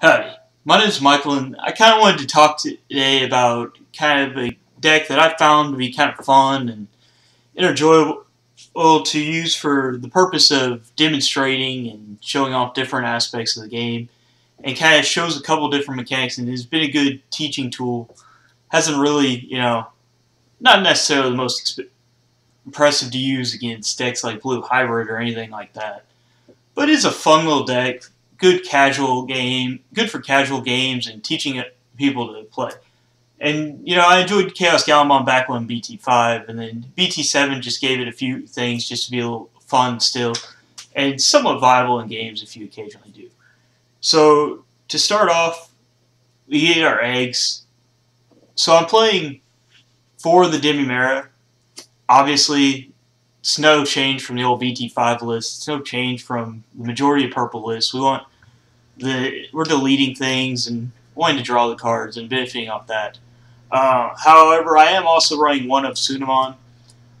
Howdy, my name is Michael, and I kind of wanted to talk today about kind of a deck that I found to be kind of fun and enjoyable to use for the purpose of demonstrating and showing off different aspects of the game, and kind of shows a couple different mechanics, and has been a good teaching tool. Hasn't really, you know, not necessarily the most impressive to use against decks like Blue Hybrid or anything like that, but it's a fun little deck good casual game, good for casual games and teaching people to play. And you know, I enjoyed Chaos Gallantmon back when BT5, and then BT7 just gave it a few things just to be a little fun still, and somewhat viable in games if you occasionally do. So to start off, we get our eggs. So I'm playing for the Demimera. Obviously, it's no change from the old BT5 list. It's no change from the majority of purple lists. We want the we're deleting things and wanting to draw the cards and benefiting off that. Uh, however, I am also running one of Tsunomon.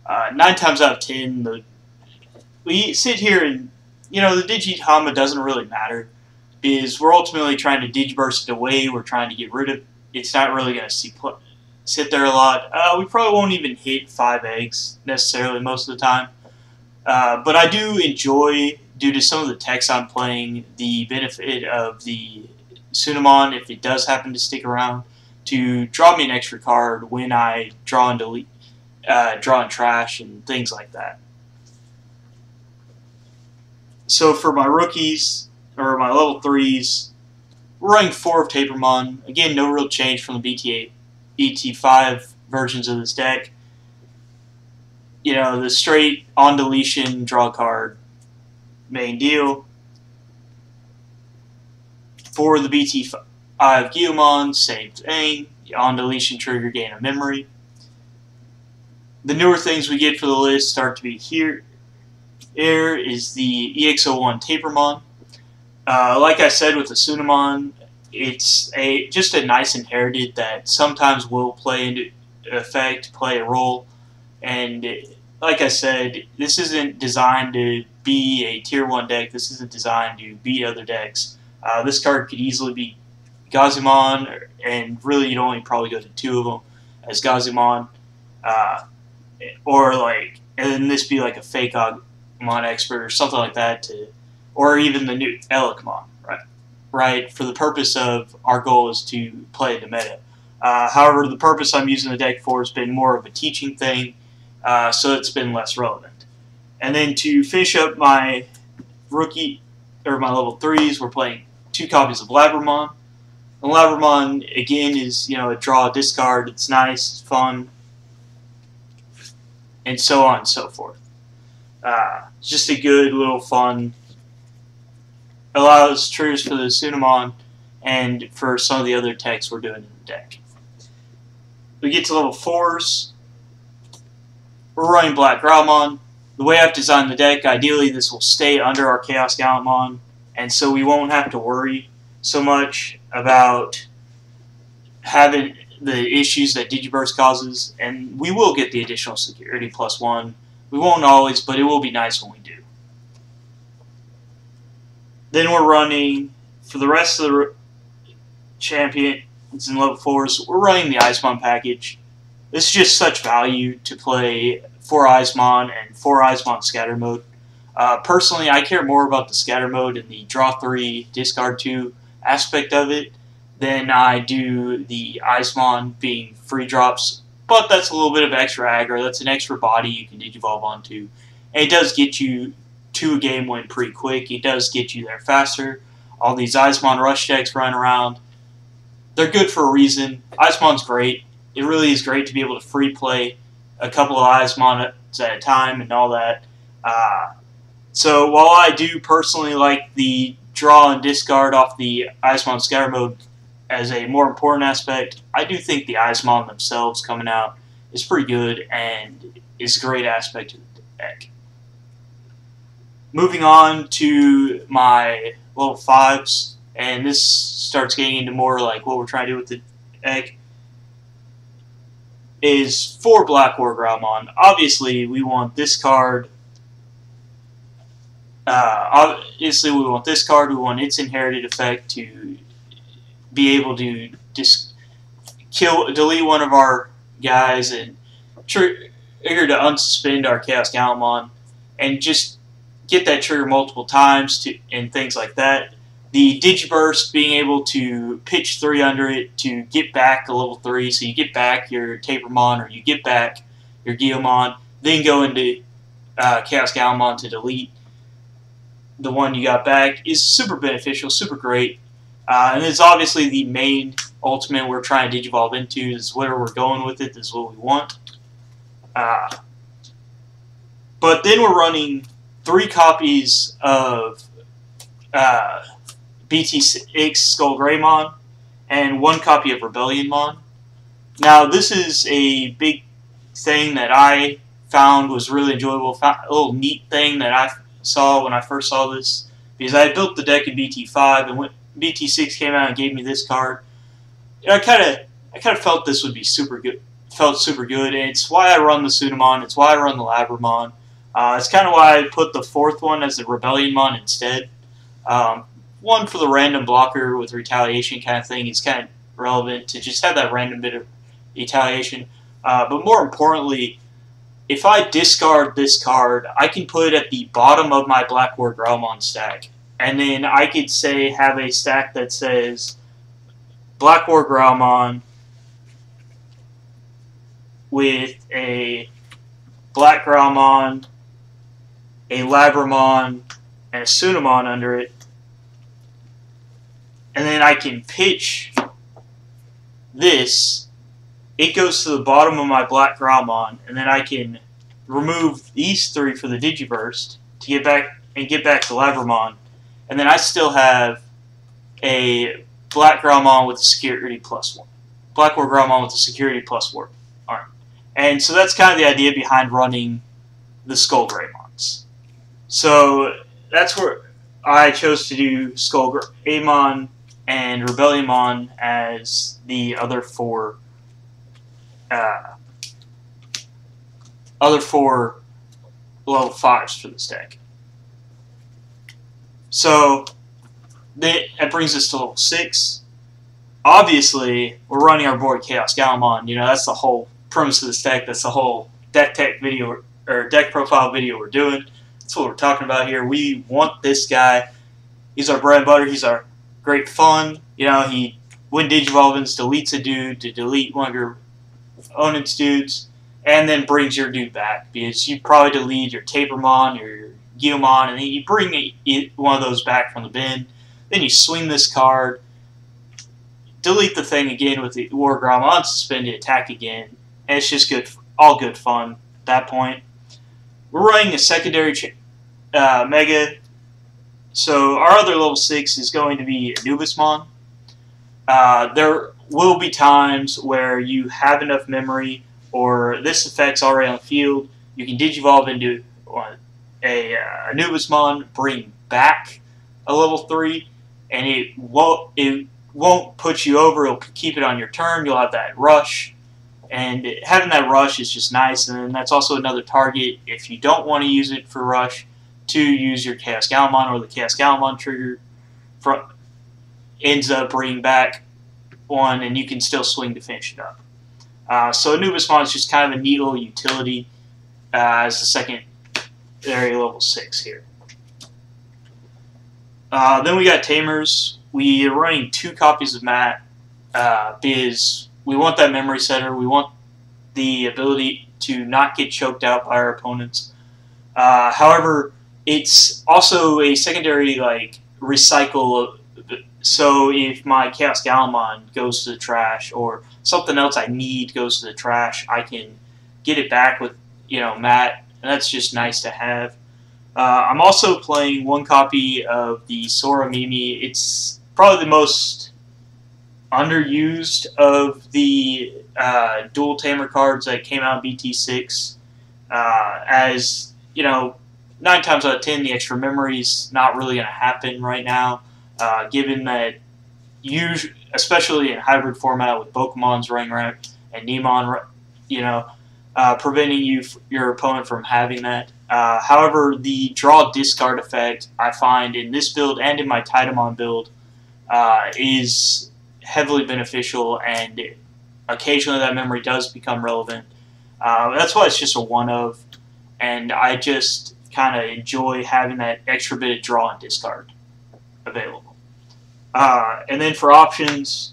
Uh, nine times out of ten, the we sit here and you know the Digitama doesn't really matter because we're ultimately trying to digiburst it away. We're trying to get rid of. It's not really going to see sit there a lot. Uh, we probably won't even hit five eggs necessarily most of the time. Uh, but I do enjoy, due to some of the text I'm playing, the benefit of the Tsunomon, if it does happen to stick around, to draw me an extra card when I draw and delete, uh, draw and trash and things like that. So for my rookies, or my level 3s, we're running 4 of Tapirmon. Again, no real change from the BT8 ET5 versions of this deck. You know, the straight on deletion draw card main deal. For the BT5 Guilmon, same thing. On deletion trigger gain of memory. The newer things we get for the list start to be here. Here is the EX01 Tapirmon. Uh, like I said with the Tsunomon, it's a just a nice inherited that sometimes will play into effect, play a role, and like I said, this isn't designed to be a tier one deck. This isn't designed to beat other decks. Uh, this card could easily be Gazimon, and really you'd only probably go to two of them as Gazimon, uh, or like, and then this be like a fake Mon expert or something like that, to, or even the new Elikmon right? right, for the purpose of our goal is to play the meta. Uh, however, the purpose I'm using the deck for has been more of a teaching thing, uh, so it's been less relevant. And then to finish up my rookie, or my level 3s, we're playing two copies of Labramon. And Labramon, again, is, you know, a draw, discard, it's nice, it's fun, and so on and so forth. Uh, just a good little fun allows triggers for the Tsunomon and for some of the other techs we're doing in the deck. We get to level 4s. We're running Black Growlmon. The way I've designed the deck, ideally this will stay under our Chaos Gallantmon, and so we won't have to worry so much about having the issues that Digiburst causes, and we will get the additional security plus one. We won't always, but it will be nice when we do. Then we're running, for the rest of the champions in level 4s, we're running the Eyesmon package. This is just such value to play 4 Eyesmon and 4 Eyesmon scatter mode. Uh, personally, I care more about the scatter mode and the draw 3, discard 2 aspect of it than I do the Eyesmon being free drops. But that's a little bit of extra aggro. That's an extra body you can digivolve onto. And it does get you to a game win pretty quick. It does get you there faster. All these Eyesmon rush decks run around. They're good for a reason. Eyesmon's great. It really is great to be able to free play a couple of Eyesmon at a time and all that. Uh, so while I do personally like the draw and discard off the Eyesmon scatter mode as a more important aspect, I do think the Eyesmon themselves coming out is pretty good and is a great aspect of the deck. Moving on to my level fives, and this starts getting into more like what we're trying to do with the egg, is for Black War Growlmon. Obviously, we want this card. Uh, obviously, we want this card. We want its inherited effect to be able to just kill, delete one of our guys and trigger to unsuspend our Chaos Gallantmon and just get that trigger multiple times to and things like that. The Digiburst being able to pitch three under it to get back a level three, so you get back your Tapirmon or you get back your Guilmon, then go into uh, Chaos Gallantmon to delete the one you got back is super beneficial, super great. Uh, and it's obviously the main ultimate we're trying to digivolve into. This is where we're going with it. This is what we want. Uh, but then we're running three copies of uh, BT6 Skull Greymon and one copy of Rebellimon. Now, this is a big thing that I found was really enjoyable, a little neat thing that I saw when I first saw this, because I built the deck in BT5, and when BT6 came out and gave me this card, I kind of I kind of felt this would be super good, felt super good, and it's why I run the Tsunomon, it's why I run the Labramon. Uh, it's kind of why I put the fourth one as the Rebellimon instead. Um, one for the random blocker with retaliation kind of thing is kind of relevant to just have that random bit of retaliation. Uh, but more importantly, if I discard this card, I can put it at the bottom of my Black War Growlmon stack. And then I could say have a stack that says Black War Growlmon with a Black Growlmon, a Labramon, and a Tsunomon under it. And then I can pitch this. It goes to the bottom of my black Growlmon, and then I can remove these three for the Digiburst to get back and get back to Labramon, and then I still have a black Growlmon with a security plus one, black war Growlmon with a security plus one arm, and so that's kind of the idea behind running the Skull Greymons. So that's where I chose to do Skull Amon and Rebellimon as the other four uh, other four level fives for this deck. So that brings us to level six. Obviously, we're running our board Chaos Galamon. You know that's the whole premise of this deck. That's the whole deck tech video or deck profile video we're doing. That's what we're talking about here. We want this guy. He's our bread and butter. He's our great fun. You know, he when Digivolvins deletes a dude to delete one of your opponent's dudes, and then brings your dude back because you probably delete your Tapirmon or your Guilmon, and then you bring one of those back from the bin. Then you swing this card, delete the thing again with the War Growlmon, suspend it, attack again, and it's just good, all good fun at that point. We're running a secondary uh, Mega, so our other level 6 is going to be Anubismon. Uh, there will be times where you have enough memory or this effect's already on the field. You can digivolve into a uh, Anubismon, bring back a level 3, and it won't, it won't put you over. It'll keep it on your turn. You'll have that rush. And having that rush is just nice. And that's also another target if you don't want to use it for rush to use your Chaos Gallantmon or the Chaos Gallantmon trigger. From, ends up bringing back one, and you can still swing to finish it up. Uh, so Anubismon is just kind of a neat little utility uh, as the second area level 6 here. Uh, then we got Tamers. We are running two copies of Matt uh, because we want that memory setter. We want the ability to not get choked out by our opponents. Uh, however, it's also a secondary like recycle so if my Chaos Gallantmon goes to the trash or something else I need goes to the trash, I can get it back with, you know, Matt. And that's just nice to have. Uh, I'm also playing one copy of the Sora Mimi. It's probably the most underused of the uh, dual tamer cards that came out in BT6. Uh, as, you know, nine times out of ten, the extra memory is not really going to happen right now uh, given that you, especially in hybrid format with Pokemon's running around and Nemon, you know, uh, preventing you your opponent from having that. Uh, however, the draw discard effect I find in this build and in my Titamon build uh, is heavily beneficial, and occasionally that memory does become relevant. Uh, that's why it's just a one of, and I just kind of enjoy having that extra bit of draw and discard available. Uh, and then for options,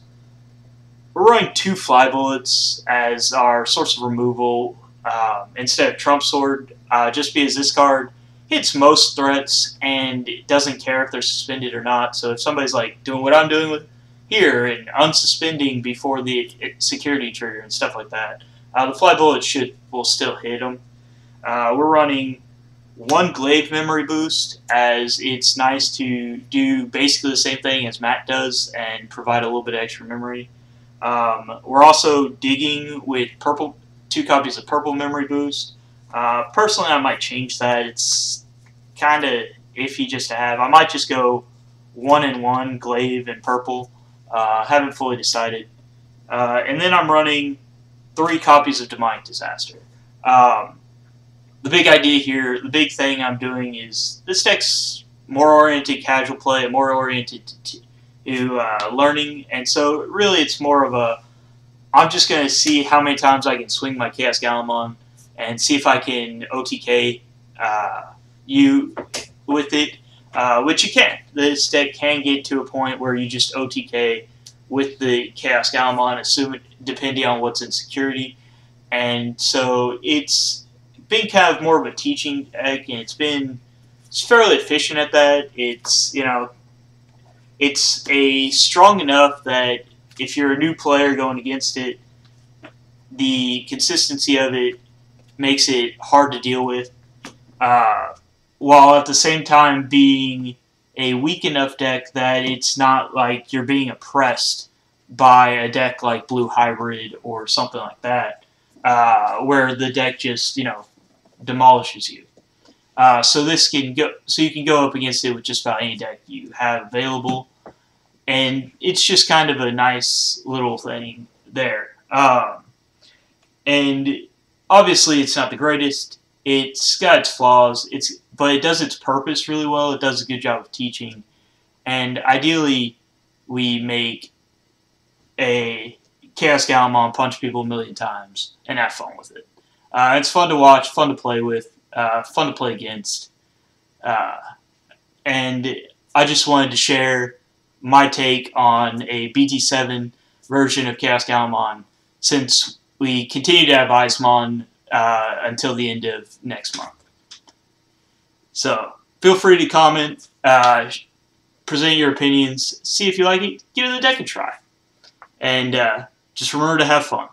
we're running two fly bullets as our source of removal um, instead of Trump Sword, uh, just because this card hits most threats and it doesn't care if they're suspended or not. So if somebody's like doing what I'm doing with here and unsuspending before the security trigger and stuff like that, uh, the fly bullet should will still hit them. Uh, we're running one glaive memory boost as it's nice to do basically the same thing as Matt does and provide a little bit of extra memory. Um, we're also digging with purple two copies of purple memory boost. Uh, personally, I might change that. It's kind of iffy just to have. I might just go one and one glaive and purple. Uh, haven't fully decided. Uh, and then I'm running three copies of Demonic Disaster. Um, the big idea here, the big thing I'm doing is this deck's more oriented casual play, more oriented to, to uh, learning, and so really it's more of a I'm just going to see how many times I can swing my Chaos Gallimon and see if I can OTK uh, you with it, uh, which you can. This deck can get to a point where you just OTK with the Chaos Gallimon, assuming depending on what's in security. And so it's been kind of more of a teaching deck, and it's been it's fairly efficient at that. It's you know, it's a strong enough that if you're a new player going against it, the consistency of it makes it hard to deal with, uh, while at the same time being a weak enough deck that it's not like you're being oppressed by a deck like Blue Hybrid or something like that, uh, where the deck just you know demolishes you. Uh, so this can go, so you can go up against it with just about any deck you have available, and it's just kind of a nice little thing there. Um, and obviously, it's not the greatest. It's got its flaws. It's but it does its purpose really well. It does a good job of teaching, and ideally, we make a Chaos Gallimon punch people a million times and have fun with it. Uh, it's fun to watch, fun to play with, uh, fun to play against. Uh, and I just wanted to share my take on a BT7 version of Chaos Gallimon since we continue to have Eyesmon uh, until the end of next month. So feel free to comment, uh, present your opinions, see if you like it, give the deck a try. And uh, just remember to have fun.